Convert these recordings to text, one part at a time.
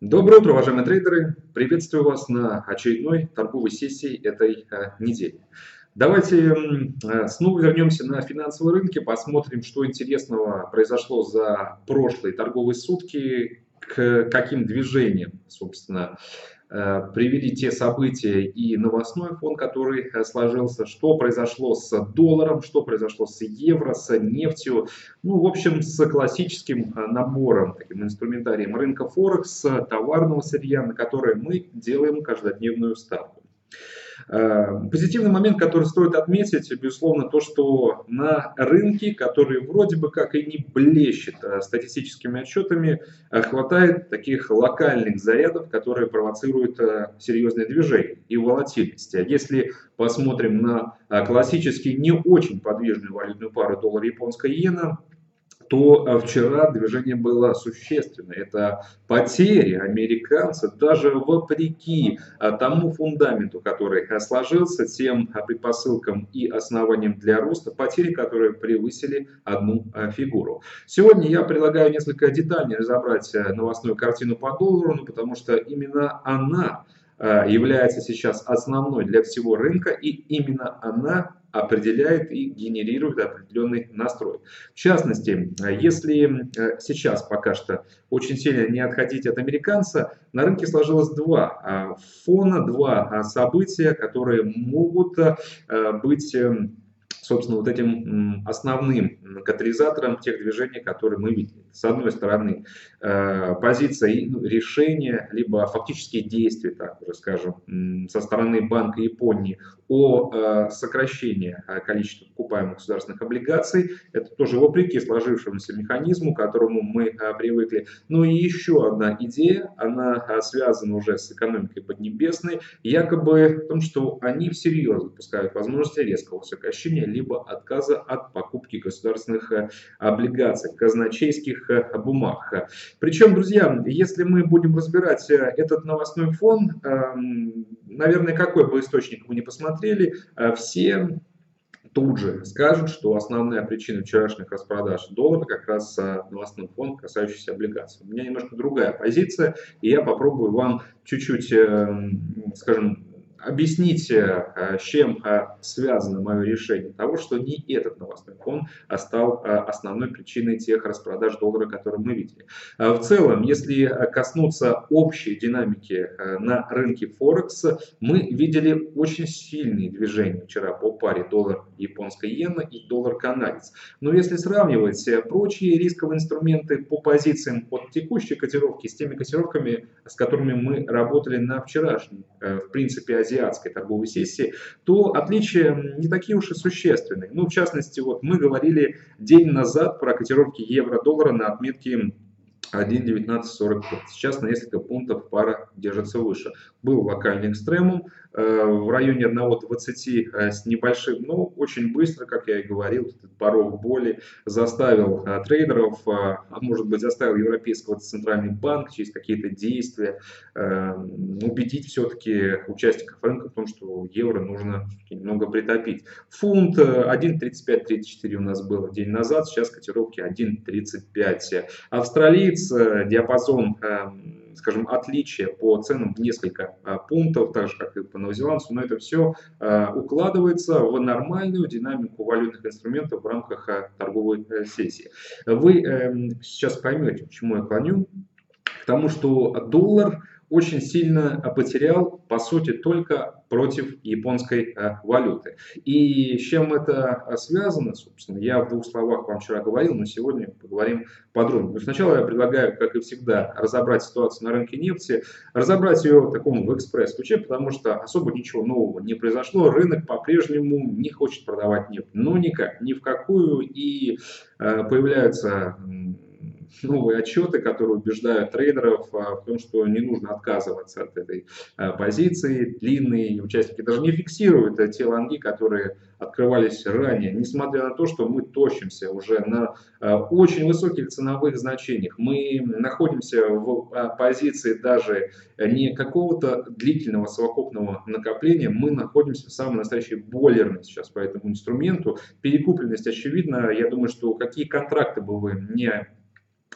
Доброе утро, уважаемые трейдеры! Приветствую вас на очередной торговой сессии этой э, недели. Давайте э, снова вернемся на финансовые рынки, посмотрим, что интересного произошло за прошлые торговые сутки, к каким движениям, собственно, привели те события и новостной фон, который э, сложился, что произошло с долларом, что произошло с евро, с нефтью, ну, в общем, с классическим э, набором, таким инструментарием рынка Форекс, товарного сырья, на которое мы делаем каждодневную ставку. Э, позитивный момент, который стоит отметить, безусловно, то, что на рынке, который вроде бы как и не блещет э, статистическими отчетами, э, хватает таких локальных зарядов, которые провоцируют серьезные движения и волатильность. А если посмотрим на классически не очень подвижную валютную пару доллар-японская иена, то а, вчера движение было существенное. Это потери американцев, даже вопреки а, тому фундаменту, который а, сложился, тем предпосылкам и основаниям для роста, потери, которые превысили одну фигуру. Сегодня я предлагаю несколько детальнее разобрать новостную картину по доллару, ну, потому что именно она является сейчас основной для всего рынка, и именно она определяет и генерирует определенный настрой. В частности, если э, сейчас пока что очень сильно не отходить от американца, на рынке сложилось два а, фона, два а, события, которые могут э, быть эм, собственно, вот этим основным катализатором тех движений, которые мы видели. С одной стороны, э, позиция ну, решения, либо фактические действия, так уже скажем, со стороны Банка Японии о э, сокращении э, количества покупаемых государственных облигаций. Это тоже вопреки сложившемуся механизму, к которому мы привыкли. Ну и еще одна идея, она связана уже с экономикой Поднебесной, якобы в том, что они всерьез допускают возможность резкого сокращения либо отказа от покупки государственных э, облигаций, казначейских э, бумаг. Причем, друзья, если мы будем разбирать э, этот новостной фон, эм, наверное, какой бы источник мы ни посмотрели, все тут же скажут, что основная причина вчерашних распродаж доллара как раз новостной фон, касающийся облигаций. У меня немножко другая позиция, и я попробую вам чуть-чуть, эм, скажем, объясните, э, с чем э, связано мое решение того, что не этот новостной фон стал э, основной причиной тех распродаж доллара, которые мы видели. В целом, если коснуться общей динамики на рынке Форекс, мы видели очень сильные движения вчера по паре доллар-японская иена и доллар-канадец. Но если сравнивать прочие рисковые инструменты по позициям от текущей котировки с теми котировками, с которыми мы работали на вчерашней, в принципе, азиатской торговой сессии, то отличия не такие уж и существенные. Ну, в частности, вот мы говорили день назад про котировки евро-доллара на отметке 1.1945. Сейчас на несколько пунктов пара держится выше. Был локальный экстремум в районе 1.20 э, с небольшим, но очень быстро, как я и говорил, этот порог боли заставил э, трейдеров, а может быть заставил Европейского центральный банк через какие-то действия убедить все-таки участников рынка в том, что евро нужно немного притопить. Фунт 1.35-34 у нас было день назад, сейчас котировки 1.35. Австралиец Э, диапазон, эм, скажем, отличия по ценам в несколько э, пунктов, так же как и по новозеландцу, но это все э, укладывается в нормальную динамику валютных инструментов в рамках торговой сессии. Вы эм, сейчас поймете, к чему я клоню, к тому, что доллар очень сильно потерял, по сути, только против японской э, валюты. И с чем это э, связано, собственно, я в двух словах вам вчера говорил, но сегодня поговорим подробнее. Но сначала я предлагаю, как и всегда, разобрать ситуацию на рынке нефти, разобрать ее в таком в экспресс-ключе, потому что особо ничего нового не произошло. Рынок по-прежнему не хочет продавать нефть. Ну, никак, ни в какую. И э, появляются новые отчеты, которые убеждают трейдеров а, в том, что не нужно отказываться от этой а, позиции. Длинные участники даже не фиксируют те лонги, которые открывались ранее, несмотря на то, что мы точимся уже на а, очень высоких ценовых значениях. Мы находимся в позиции даже не какого-то длительного совокупного накопления, мы находимся в самой настоящей бойлерной сейчас по этому инструменту. Перекупленность очевидна. Я думаю, что какие контракты бы вы не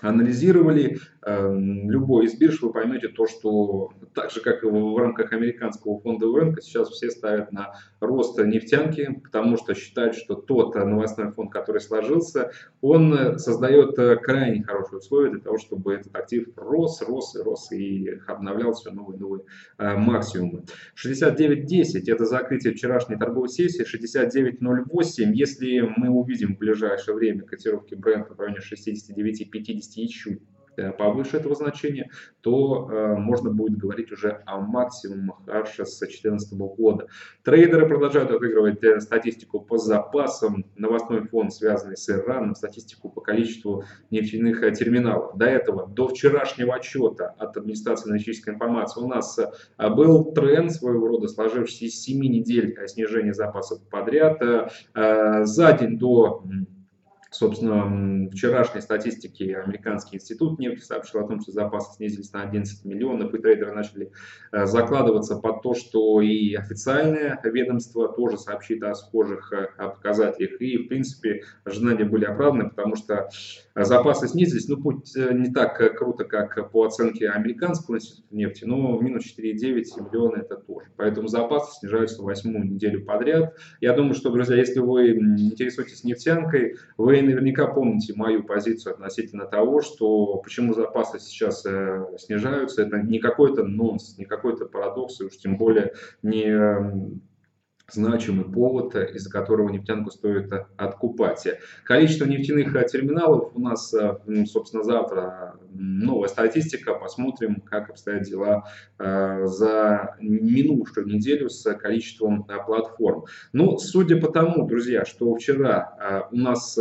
анализировали эм, любой из бирж, вы поймете то, что так же, как и в рамках американского фондового рынка, сейчас все ставят на рост нефтянки, потому что считают, что тот новостной фонд, который сложился, он создает крайне хорошие условия для того, чтобы этот актив рос, рос и рос и обновлял все новые и новые э, максимумы. 69.10 это закрытие вчерашней торговой сессии, 69.08, если мы увидим в ближайшее время котировки бренда в районе 69.50 чуть Э, повыше этого значения, то э, можно будет говорить уже о максимумах аж с 2014 года. Трейдеры продолжают отыгрывать э, статистику по запасам, новостной фон, связанный с Ираном, статистику по количеству нефтяных э, терминалов. До этого, до вчерашнего отчета от администрации аналитической информации у нас э, был тренд своего рода, сложившийся из 7 недель снижения запасов подряд. Э, за день до Собственно, вчерашней статистики Американский институт нефти сообщил о том, что запасы снизились на 11 миллионов, и трейдеры начали э, закладываться под то, что и официальное ведомство тоже сообщит о схожих э, показателях. И, в принципе, ожидания были оправданы, потому что запасы снизились. Ну, путь э, не так круто, как по оценке Американского нефти, но минус 4,9 миллиона это тоже. Поэтому запасы снижаются восьмую неделю подряд. Я думаю, что, друзья, если вы интересуетесь нефтянкой, вы наверняка помните мою позицию относительно того, что почему запасы сейчас э, снижаются. Это не какой-то нонс, не какой-то парадокс, и уж тем более не значимый повод, из-за которого нефтянку стоит откупать. Количество нефтяных терминалов у нас, э, собственно, завтра новая статистика. Посмотрим, как обстоят дела э, за минувшую неделю с количеством платформ. Ну, судя по тому, друзья, что вчера у нас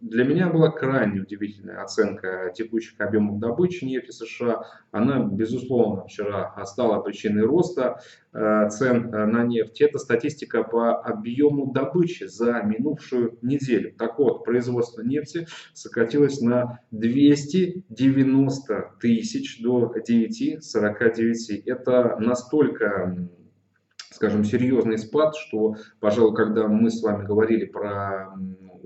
для меня была крайне удивительная оценка текущих объемов добычи нефти США. Она, безусловно, вчера стала причиной роста э, цен э, на нефть. Это статистика по объему добычи за минувшую неделю. Так вот, производство нефти сократилось на 290 тысяч до 9,49. Это настолько скажем, серьезный спад, что, пожалуй, когда мы с вами говорили про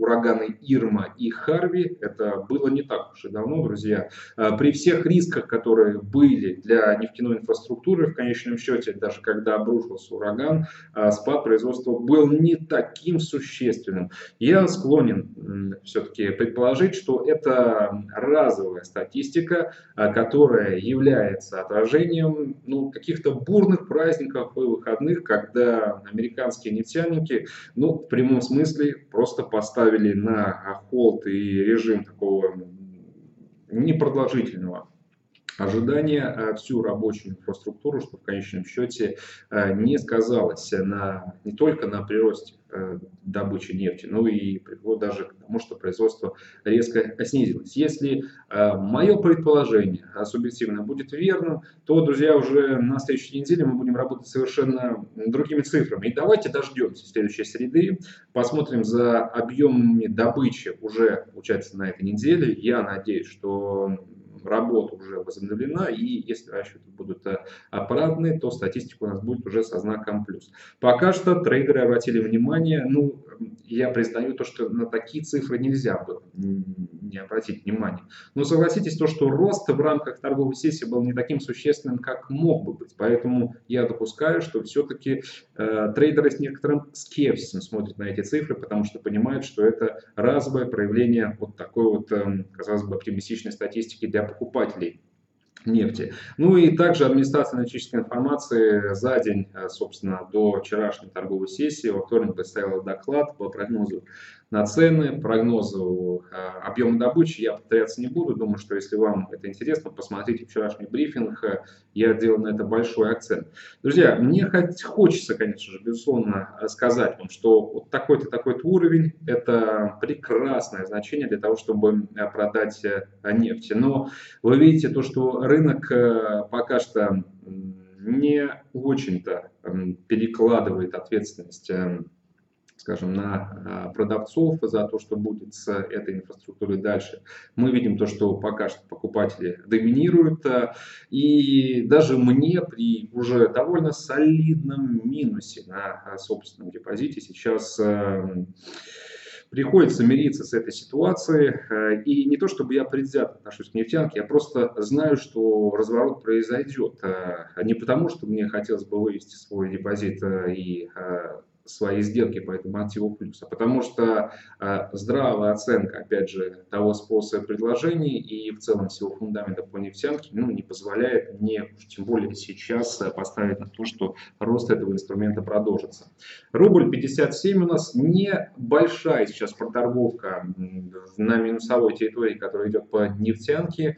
ураганы Ирма и Харви. Это было не так уж и давно, друзья. А, при всех рисках, которые были для нефтяной инфраструктуры, в конечном счете, даже когда обрушился ураган, а, спад производства был не таким существенным. Я склонен все-таки предположить, что это разовая статистика, а, которая является отражением ну, каких-то бурных праздников и выходных, когда американские нефтяники, ну, в прямом смысле, просто поставили поставили на холд и режим такого непродолжительного ожидания а всю рабочую инфраструктуру, что в конечном счете а, не сказалось на, не только на приросте Э, добычи нефти, ну и привело даже к тому, что производство резко снизилось. Если э, мое предположение субъективно будет верным, то, друзья, уже на следующей неделе мы будем работать совершенно другими цифрами. И давайте дождемся следующей среды, посмотрим за объемами добычи уже, получается, на этой неделе. Я надеюсь, что работа уже возобновлена, и если расчеты будут э, аппаратные, то статистика у нас будет уже со знаком плюс. Пока что трейдеры обратили внимание, ну, я признаю то, что на такие цифры нельзя было не обратить внимание. Но согласитесь, то, что рост в рамках торговой сессии был не таким существенным, как мог бы быть. Поэтому я допускаю, что все-таки э, трейдеры с некоторым скепсисом смотрят на эти цифры, потому что понимают, что это разовое проявление вот такой вот, э, казалось бы, оптимистичной статистики для покупателей нефти. Ну и также администрация аналитической информации за день, э, собственно, до вчерашней торговой сессии во вторник представила доклад по прогнозу на цены, прогнозу э, объема добычи. Я повторяться не буду. Думаю, что если вам это интересно, посмотрите вчерашний брифинг. Э, я делал на это большой акцент. Друзья, мне хочется, конечно же, безусловно, сказать вам, что вот такой-то, такой-то уровень – это прекрасное значение для того, чтобы продать нефть. Но вы видите то, что рынок э, пока что не очень-то перекладывает ответственность эм, скажем, на а, продавцов за то, что будет с этой инфраструктурой дальше. Мы видим то, что пока что покупатели доминируют. А, и даже мне при уже довольно солидном минусе на а, собственном депозите сейчас приходится мириться с этой ситуацией. И не то, чтобы я предвзято отношусь к нефтянке, я просто знаю, что разворот произойдет. Не потому, что мне хотелось бы вывести свой депозит и свои сделки по этому активу плюс, а потому что э, здравая оценка, опять же, того способа предложений и в целом всего фундамента по нефтянке ну, не позволяет мне, тем более сейчас, э, поставить на то, что рост этого инструмента продолжится. Рубль 57 у нас небольшая сейчас проторговка на минусовой территории, которая идет по нефтянке.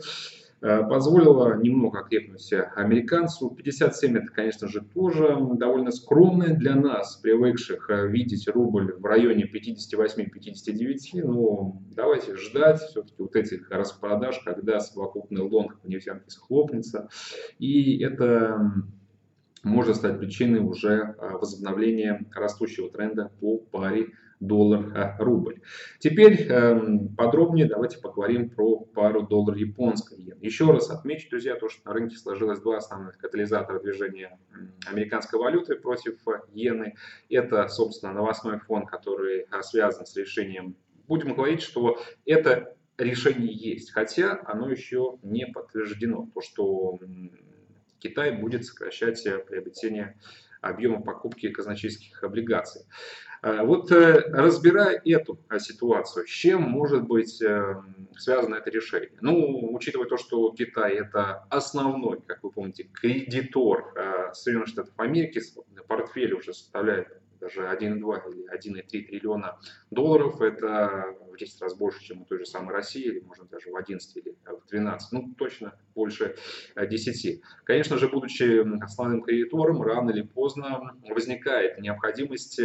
Э, позволило немного окрепнуть американцу. 57 это, конечно же, тоже довольно скромное для нас, привыкших э, видеть рубль в районе 58-59. Но давайте ждать все-таки вот этих распродаж, когда совокупный лонг по нефтянке схлопнется. И это может стать причиной уже э, возобновления растущего тренда по паре доллар-рубль. Теперь эм, подробнее давайте поговорим про пару доллар-японской иен. Еще раз отмечу, друзья, то, что на рынке сложилось два основных катализатора движения американской валюты против иены. Это, собственно, новостной фон, который э, связан с решением. Будем говорить, что это решение есть, хотя оно еще не подтверждено. То, что Китай будет сокращать э, приобретение объема покупки казначейских облигаций. Э, вот э, разбирая эту э, ситуацию, с чем может быть связано это решение? Ну, учитывая то, что Китай это основной, как вы помните, кредитор Соединенных Штатов Америки, портфель уже составляет даже 1,2 или 1,3 триллиона долларов, это в 10 раз больше, чем у той же самой России, или можно даже в 11 или в 12, ну точно больше 10. Конечно же, будучи основным кредитором, рано или поздно возникает необходимость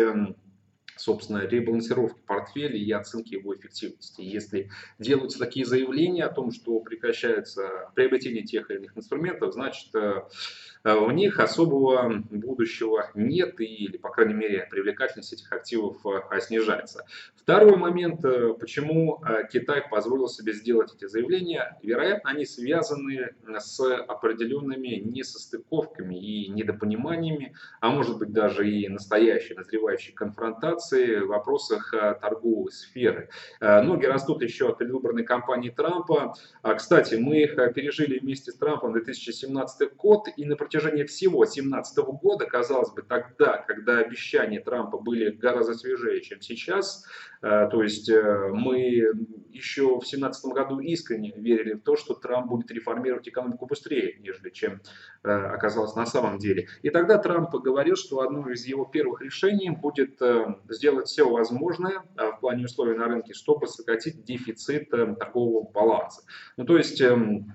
собственно, ребалансировки портфеля и оценки его эффективности. Если делаются такие заявления о том, что прекращается приобретение тех или иных инструментов, значит, э, в них особого будущего нет, или, по крайней мере, привлекательность этих активов э, снижается. Второй момент, э, почему Китай позволил себе сделать эти заявления, вероятно, они связаны с определенными несостыковками и недопониманиями, а может быть даже и настоящей назревающей конфронтацией в вопросах торговой сферы. Ноги растут еще от предвыборной кампании Трампа. А, кстати, мы пережили вместе с Трампом 2017 год, и на протяжении всего 2017 года, казалось бы, тогда, когда обещания Трампа были гораздо свежее, чем сейчас, то есть мы еще в 2017 году искренне верили в то, что Трамп будет реформировать экономику быстрее, нежели чем оказалось на самом деле. И тогда Трамп говорил, что одно из его первых решений будет сделать все возможное в плане условий на рынке, чтобы сократить дефицит э, такого баланса. Ну, то есть, эм,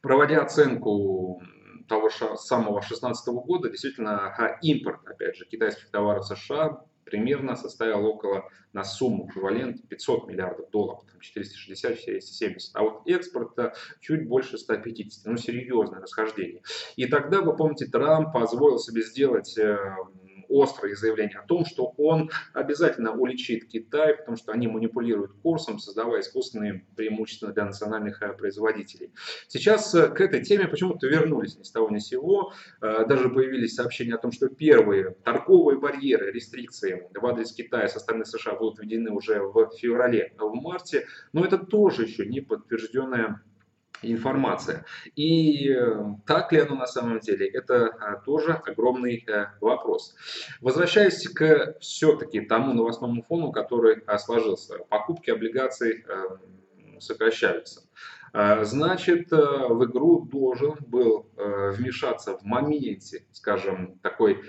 проводя оценку того же самого 2016 года, действительно, импорт, опять же, китайских товаров США примерно составил около на сумму эквивалент 500 миллиардов долларов, там 460-470, а вот экспорт чуть больше 150, ну серьезное расхождение. И тогда, вы помните, Трамп позволил себе сделать эм, острые заявления о том, что он обязательно уличит Китай, потому что они манипулируют курсом, создавая искусственные преимущества для национальных э, производителей. Сейчас э, к этой теме почему-то вернулись ни с того ни с сего. Э, даже появились сообщения о том, что первые торговые барьеры, рестрикции в адрес Китая со стороны США будут введены уже в феврале, в марте. Но это тоже еще не подтвержденная информация. И э, так ли оно на самом деле, это а, тоже огромный э, вопрос. Возвращаясь к все-таки тому новостному фону, который а, сложился. Покупки облигаций э, сокращаются. А, значит, в игру должен был вмешаться в моменте, скажем, такой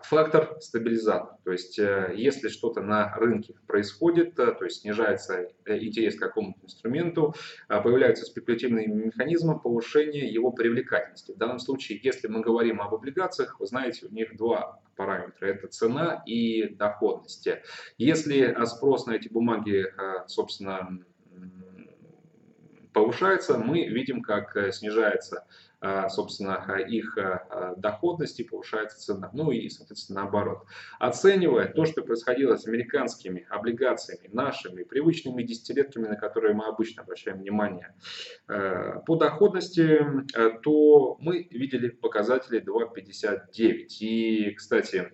фактор стабилизатор. То есть, э, если что-то на рынке происходит, э, то есть снижается э, интерес к какому-то инструменту, появляются спекулятивные механизмы повышения его привлекательности. В данном случае, если мы говорим об облигациях, вы знаете, у них два параметра. Это цена и доходность. Если спрос на эти бумаги, собственно, повышается, мы видим, как снижается а, собственно, их а, доходность и повышается цена. Ну и, соответственно, наоборот. Оценивая то, что происходило с американскими облигациями, нашими привычными десятилетками, на которые мы обычно обращаем внимание, по доходности, то мы видели показатели 2,59. И, кстати,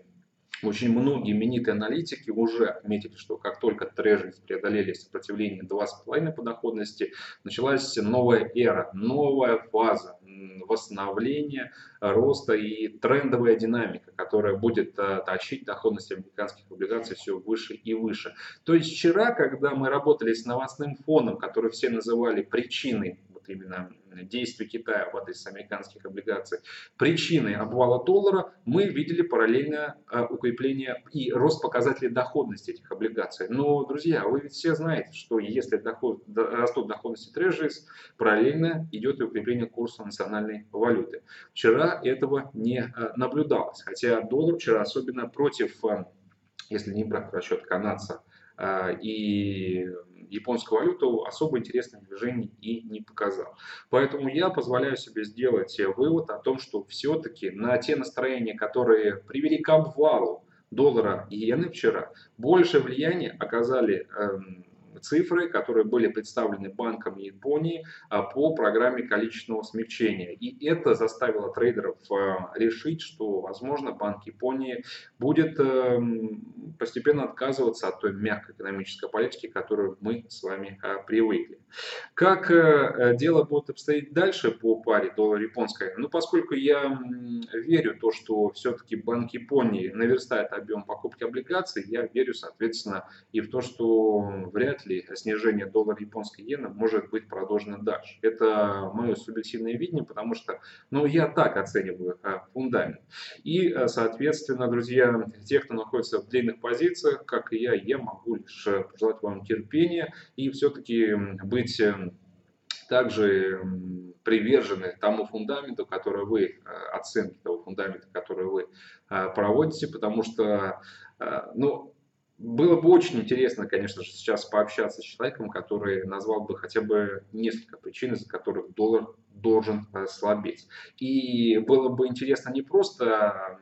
очень многие именитые аналитики уже отметили, что как только трежерис преодолели сопротивление 2,5 по доходности, началась новая эра, новая фаза восстановления, роста и трендовая динамика, которая будет э, точить доходность американских облигаций все выше и выше. То есть вчера, когда мы работали с новостным фоном, который все называли причиной вот именно действий Китая в адрес американских облигаций, причиной обвала доллара мы видели параллельное а, укрепление и рост показателей доходности этих облигаций. Но, друзья, вы ведь все знаете, что если доход, растут доходности трежерис, параллельно идет и укрепление курса национальной валюты. Вчера этого не а, наблюдалось, хотя доллар вчера особенно против, а, если не брать в расчет канадца, и японскую валюту особо интересных движений и не показал. Поэтому я позволяю себе сделать вывод о том, что все-таки на те настроения, которые привели к обвалу доллара и иены вчера, большее влияние оказали эм, цифры, которые были представлены Банком Японии а, по программе количественного смягчения. И это заставило трейдеров а, решить, что, возможно, Банк Японии будет эм, постепенно отказываться от той мягкой экономической политики, к которой мы с вами а, привыкли. Как э, дело будет обстоять дальше по паре доллар-японская? Ну, поскольку я верю в то, что все-таки Банк Японии наверстает объем покупки облигаций, я верю, соответственно, и в то, что вряд ли ли снижение доллара японской иены может быть продолжено дальше. Это мое субъективное видение, потому что ну, я так оцениваю а, фундамент. И, а, соответственно, друзья, те, кто находится в длинных позициях, как и я, я могу лишь а, пожелать вам терпения и все-таки быть также привержены тому фундаменту, который вы, оценке того фундамента, который вы проводите, потому что, ну, было бы очень интересно, конечно же, сейчас пообщаться с человеком, который назвал бы хотя бы несколько причин, из-за которых доллар должен э, слабеть. И было бы интересно не просто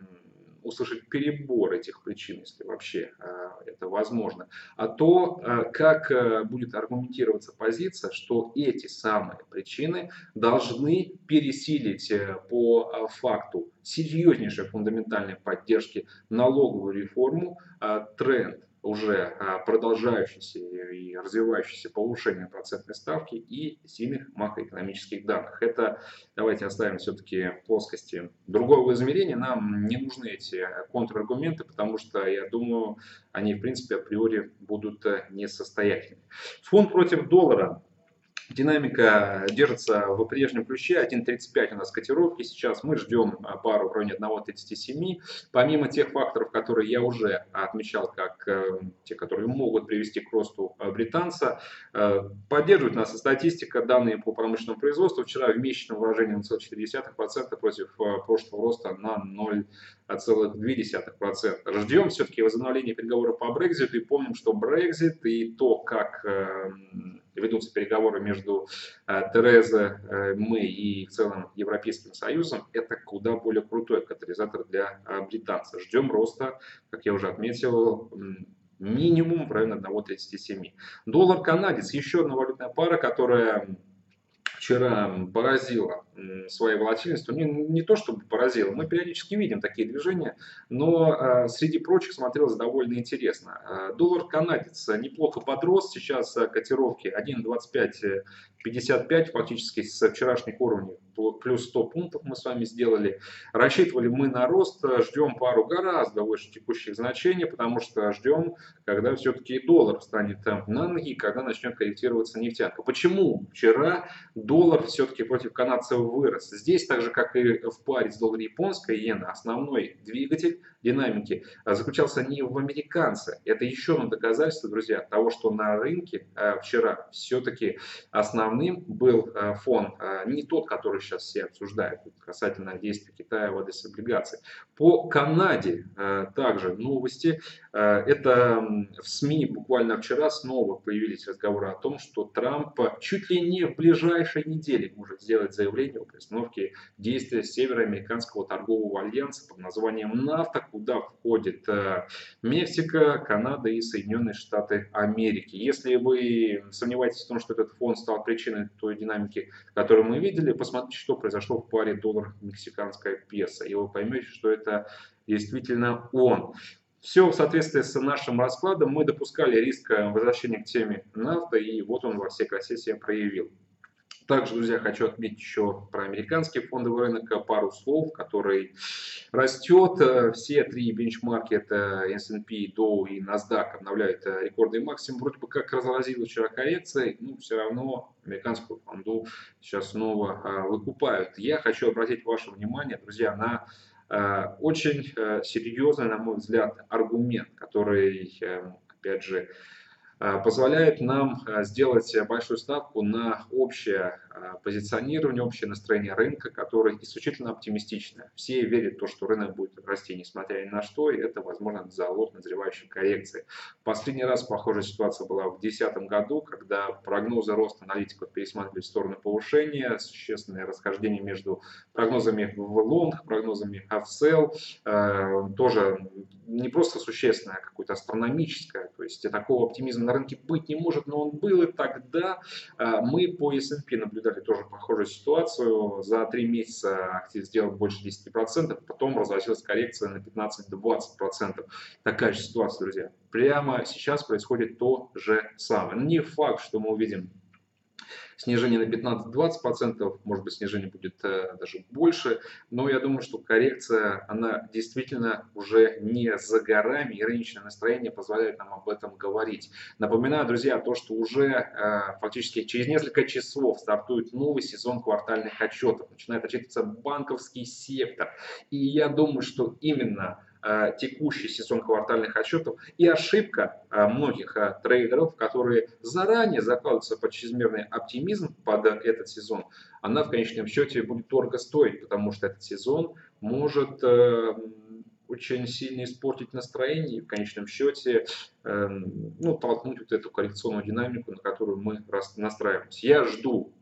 услышать перебор этих причин, если вообще э, это возможно, а то, э, как э, будет аргументироваться позиция, что эти самые причины должны пересилить по факту серьезнейшей фундаментальной поддержки налоговую реформу тренд уже а, продолжающееся и развивающееся повышение процентной ставки и сильных макроэкономических данных. Это давайте оставим все-таки плоскости другого измерения. Нам не нужны эти контраргументы, потому что, я думаю, они в принципе априори будут э, несостоятельны. Фонд против доллара Динамика держится в прежнем ключе, 1.35 у нас котировки сейчас, мы ждем а, пару в районе 1.37. Помимо тех факторов, которые я уже отмечал, как э, те, которые могут привести к росту э, британца, э, поддерживает нас и статистика, данные по промышленному производству. Вчера в месячном выражении 0,4% против прошлого роста на 0,2%. Ждем все-таки возобновления переговоров по Брекзиту и помним, что Брекзит и то, как ведутся переговоры между э, Терезой э, Мэй и в целом Европейским Союзом, это куда более крутой катализатор для э, британцев. Ждем роста, как я уже отметил, минимум в районе 1,37. Доллар-канадец, еще одна валютная пара, которая вчера поразила своей волатильностью. Не, не то чтобы поразила, мы периодически видим такие движения, но э, среди прочих смотрелось довольно интересно. Э, доллар канадец неплохо подрос, сейчас котировки 1.25 55 фактически с вчерашних уровней, плюс 100 пунктов мы с вами сделали. Рассчитывали мы на рост, ждем пару гораздо выше текущих значений, потому что ждем, когда все-таки доллар станет на ноги, когда начнет корректироваться нефтянка. Почему вчера доллар все-таки против канадцев вырос? Здесь, так же как и в паре с долларом японской иена, основной двигатель динамики заключался не в американце. Это еще одно доказательство, друзья, того, что на рынке э, вчера все-таки основным был э, фон, э, не тот, который сейчас все обсуждают, касательно действий Китая в адрес облигаций. По Канаде э, также новости. Это в СМИ буквально вчера снова появились разговоры о том, что Трамп чуть ли не в ближайшей неделе может сделать заявление о приостановке действия Североамериканского торгового альянса под названием НАФТА, куда входит Мексика, Канада и Соединенные Штаты Америки. Если вы сомневаетесь в том, что этот фонд стал причиной той динамики, которую мы видели, посмотрите, что произошло в паре доллар-мексиканская песо, и вы поймете, что это действительно он. Все в соответствии с нашим раскладом. Мы допускали риск возвращения к теме нафта, и вот он во всей красе себя проявил. Также, друзья, хочу отметить еще про американский фондовый рынок пару слов, который растет. Все три бенчмарки, это S&P, Dow и NASDAQ, обновляют рекордный максимум. Вроде бы как разразилась вчера коррекция, но все равно американскую фонду сейчас снова выкупают. Я хочу обратить ваше внимание, друзья, на очень серьезный, на мой взгляд, аргумент, который, эм, опять же, позволяет нам а, сделать большую ставку на общее позиционирование, общее настроение рынка, которое исключительно оптимистичное. Все верят в то, что рынок будет расти, несмотря ни на что, и это, возможно, залог назревающей коррекции. Последний раз похожая ситуация была в 2010 году, когда прогнозы роста аналитиков пересматривали в сторону повышения, существенное расхождение между прогнозами в лонг, прогнозами в sell, тоже не просто существенное, а какое-то астрономическое, то есть такого оптимизма на рынке быть не может, но он был и тогда. Мы по S&P наблюдали наблюдали тоже похожую ситуацию. За три месяца актив сделал больше 10%, потом разразилась коррекция на 15-20%. Такая же ситуация, друзья. Прямо сейчас происходит то же самое. Не факт, что мы увидим снижение на 15-20%, может быть снижение будет э, даже больше, но я думаю, что коррекция, она действительно уже не за горами, и рыночное настроение позволяет нам об этом говорить. Напоминаю, друзья, то, что уже э, фактически через несколько часов стартует новый сезон квартальных отчетов, начинает отчитываться банковский сектор, и я думаю, что именно текущий сезон квартальных отчетов и ошибка э, многих э, трейдеров, которые заранее закладываются под чрезмерный оптимизм под этот сезон, она в конечном счете будет дорого стоить, потому что этот сезон может очень сильно испортить настроение и в конечном счете ну, толкнуть вот эту коррекционную динамику, на которую мы настраиваемся. Я жду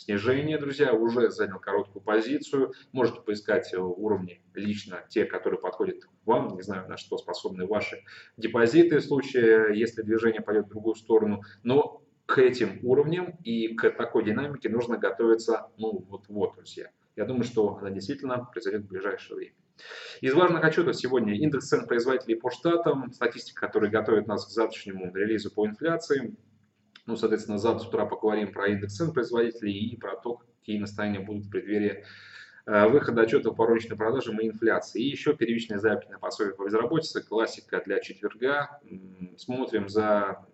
снижение, друзья, уже занял короткую позицию. Можете поискать уровни лично, те, которые подходят вам, не знаю, на что способны ваши депозиты в случае, если движение пойдет в другую сторону. Но к этим уровням и к такой динамике нужно готовиться, ну, вот-вот, друзья. Я думаю, что она действительно произойдет в ближайшее время. Из важных отчетов сегодня индекс цен производителей по штатам, статистика, которая готовит нас к завтрашнему релизу по инфляции. Ну, соответственно, завтра с утра поговорим про индекс цен производителей и про то, какие настроения будут в преддверии э, выхода отчетов по розничным продажам и инфляции. И еще первичные заявки на пособие по безработице, классика для четверга. Смотрим за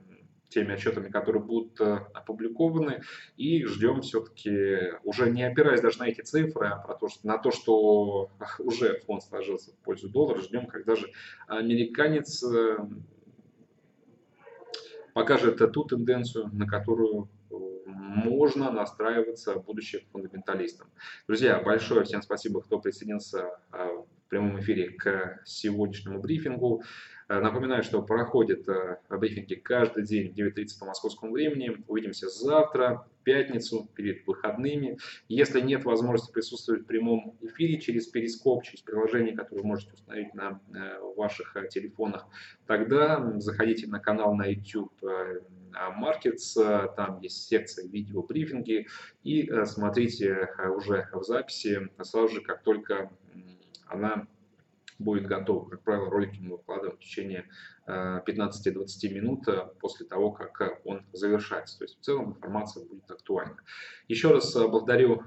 теми отчетами, которые будут э, опубликованы, и ждем все-таки, уже не опираясь даже на эти цифры, а про то, что, на то, что уже фонд сложился в пользу доллара, ждем, когда же американец э, покажет ту тенденцию, на которую э, можно настраиваться будущим фундаменталистам. Друзья, большое всем спасибо, кто присоединился а, прямом эфире к сегодняшнему брифингу. Э, напоминаю, что проходят э, брифинги каждый день в 9.30 по московскому времени. Увидимся завтра, в пятницу, перед выходными. Если нет возможности присутствовать в прямом эфире через Перископ, через приложение, которое вы можете установить на э, ваших телефонах, тогда заходите на канал на YouTube Markets, там есть секция видео брифинги и смотрите уже в записи сразу же, как только она будет готов. Как правило, ролики мы выкладываем в течение 15-20 э, минут э, после того, как э, он завершается. То есть в целом информация будет актуальна. Еще раз благодарю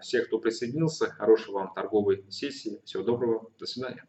всех, кто присоединился. Хорошей вам торговой сессии. Всего доброго. До свидания.